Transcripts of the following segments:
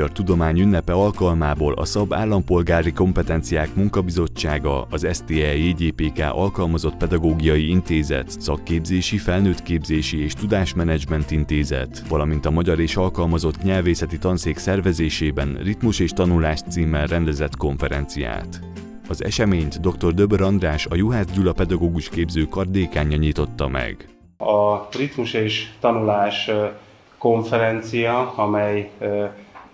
Magyar Tudomány ünnepe alkalmából a SZAB Állampolgári Kompetenciák Munkabizottsága, az STE JGPK Alkalmazott Pedagógiai Intézet, Szakképzési, Felnőttképzési és Tudásmenedzsment Intézet, valamint a Magyar és Alkalmazott Nyelvészeti Tanszék szervezésében Ritmus és Tanulás címmel rendezett konferenciát. Az eseményt dr. Döbör András, a Juhász Gyula pedagógus képző kardékánya nyitotta meg. A ritmus és tanulás konferencia, amely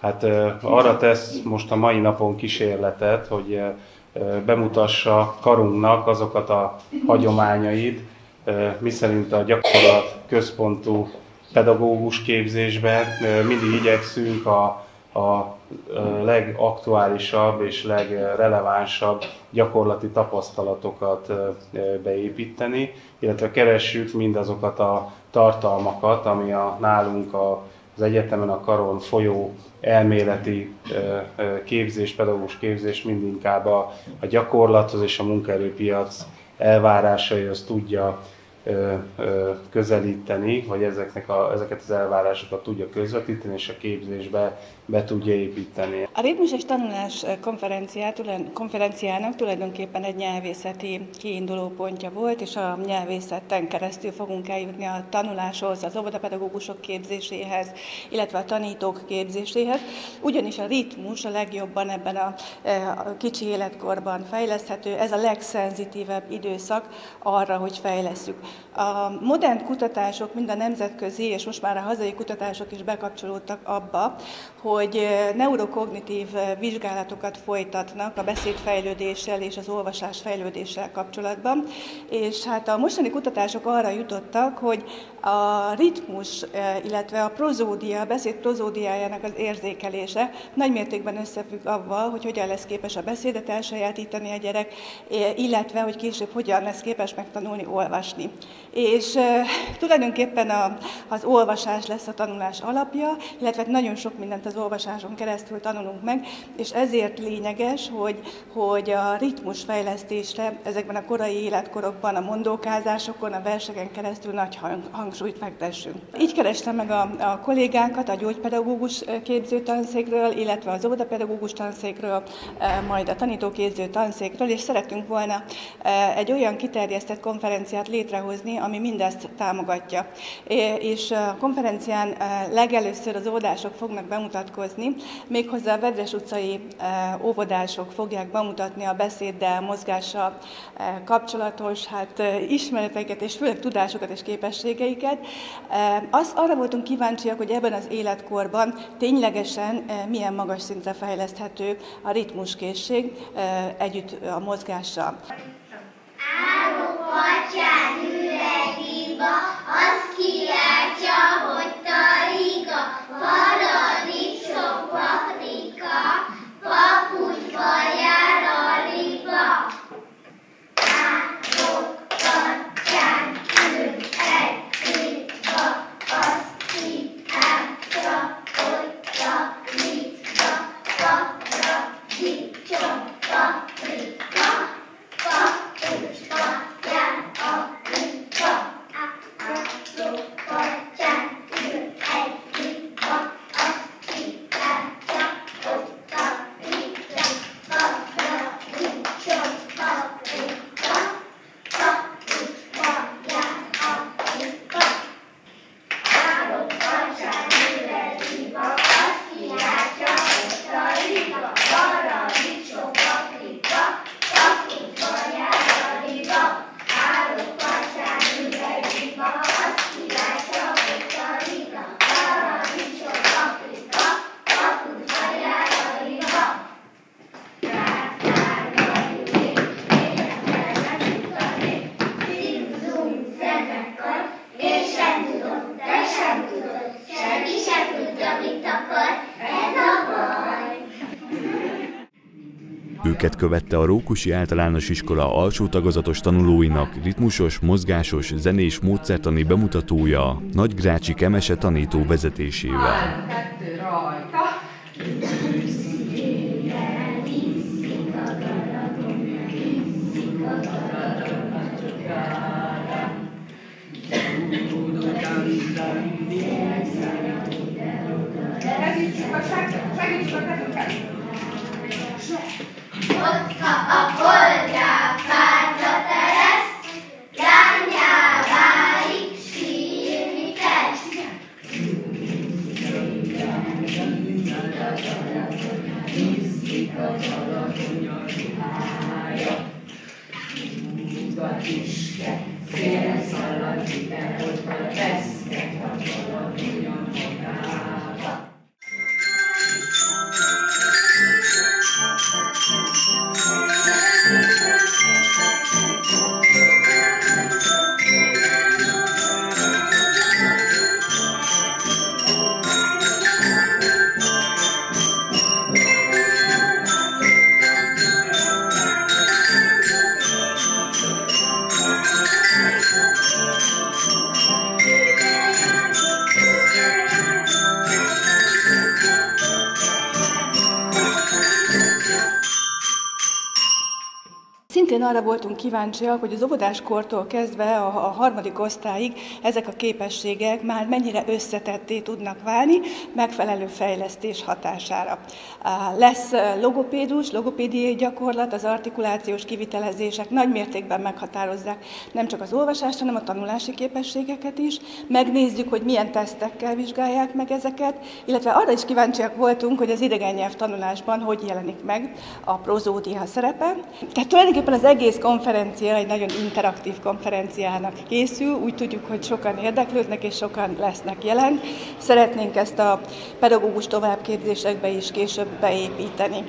hát arra tesz most a mai napon kísérletet, hogy bemutassa karunknak azokat a hagyományait, miszerint a gyakorlat központú pedagógus képzésben mindig igyekszünk a a legaktuálisabb és legrelevánsabb gyakorlati tapasztalatokat beépíteni, illetve keressük mindazokat a tartalmakat, ami a nálunk a, az egyetemen a karon folyó elméleti képzés, pedagógus képzés mindinkább a, a gyakorlathoz és a munkaerőpiac elvárásaihoz tudja közelíteni, vagy ezeknek a, ezeket az elvárásokat tudja közvetíteni, és a képzésbe be tudja építeni. A ritmus és tanulás konferenciának tulajdonképpen egy nyelvészeti kiinduló pontja volt, és a nyelvészetten keresztül fogunk eljutni a tanuláshoz, az óvodapedagógusok képzéséhez, illetve a tanítók képzéséhez. Ugyanis a ritmus a legjobban ebben a, a kicsi életkorban fejleszthető, ez a legszenzitívebb időszak arra, hogy fejleszünk. A modern kutatások, mind a nemzetközi, és most már a hazai kutatások is bekapcsolódtak abba, hogy neurokognitív vizsgálatokat folytatnak a beszédfejlődéssel és az olvasás fejlődéssel kapcsolatban, és hát a mostani kutatások arra jutottak, hogy a ritmus, illetve a prozódia, a beszéd prozódiájának az érzékelése nagymértékben összefügg avval, hogy hogyan lesz képes a beszédet elsajátítani a gyerek, illetve hogy később hogyan lesz képes megtanulni olvasni. És tulajdonképpen a, az olvasás lesz a tanulás alapja, illetve nagyon sok mindent az olvasáson keresztül tanulunk meg, és ezért lényeges, hogy, hogy a ritmus fejlesztésre ezekben a korai életkorokban, a mondókázásokon, a verseken keresztül nagy hang, hangsúlyt fektessünk. Így kerestem meg a, a kollégákat a gyógypedagógus képzőtanszékről, illetve az óvodapedagógus tanszékről, majd a tanítóképző tanszékről, és szeretünk volna egy olyan kiterjesztett konferenciát létrehozni, ami mindezt támogatja. És a konferencián legelőször az óvodások fognak bemutatkozni, méghozzá a Vedres utcai óvodások fogják bemutatni a beszéddel, mozgással kapcsolatos hát, ismereteket és főleg tudásokat és képességeiket. Az, arra voltunk kíváncsiak, hogy ebben az életkorban ténylegesen milyen magas szintre fejleszthető a ritmuskészség együtt a mozgással. Állok atyád ürediba, az kiáltja, hogy Őket követte a Rókusi Általános Iskola alsó tagozatos tanulóinak ritmusos, mozgásos, zenés módszertani bemutatója Nagy Grácsi Kemese tanító vezetésével. Segítsük a Is, de szélen szalad, ide, ott a veszket a a magába. Szintén arra voltunk kíváncsiak, hogy az óvodáskortól kezdve a, a harmadik osztályig ezek a képességek már mennyire összetetté tudnak válni megfelelő fejlesztés hatására. Lesz logopédus, logopédiai gyakorlat, az artikulációs kivitelezések nagy mértékben meghatározzák nem csak az olvasást, hanem a tanulási képességeket is. Megnézzük, hogy milyen tesztekkel vizsgálják meg ezeket, illetve arra is kíváncsiak voltunk, hogy az idegen nyelv tanulásban hogy jelenik meg a prozódia szerepe. Tehát tulajdonképpen az egész konferencia egy nagyon interaktív konferenciának készül, úgy tudjuk, hogy sokan érdeklődnek és sokan lesznek jelen. Szeretnénk ezt a pedagógus továbbképzésekbe is később beépíteni.